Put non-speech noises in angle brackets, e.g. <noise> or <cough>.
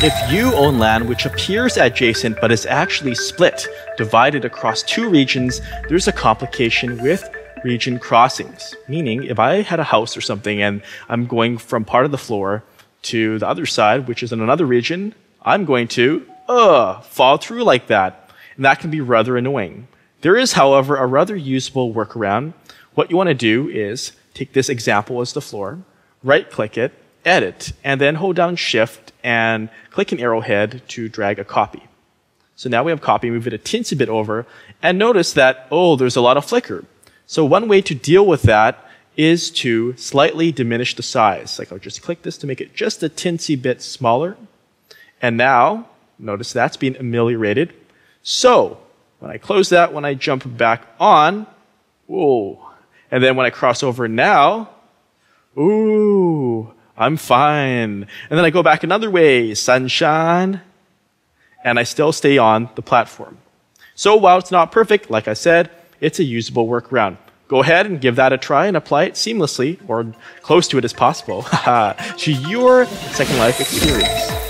If you own land which appears adjacent but is actually split, divided across two regions, there's a complication with region crossings. Meaning, if I had a house or something and I'm going from part of the floor to the other side, which is in another region, I'm going to, uh, fall through like that. And that can be rather annoying. There is, however, a rather usable workaround. What you want to do is take this example as the floor, right click it, edit, and then hold down shift and click an arrowhead to drag a copy. So now we have copy, move it a teensy bit over, and notice that, oh, there's a lot of flicker. So one way to deal with that is to slightly diminish the size. Like I'll just click this to make it just a teensy bit smaller. And now, notice that's being ameliorated. So, when I close that, when I jump back on, whoa. And then when I cross over now, ooh, I'm fine. And then I go back another way, sunshine, and I still stay on the platform. So while it's not perfect, like I said, it's a usable workaround. Go ahead and give that a try and apply it seamlessly or close to it as possible <laughs> to your Second Life experience.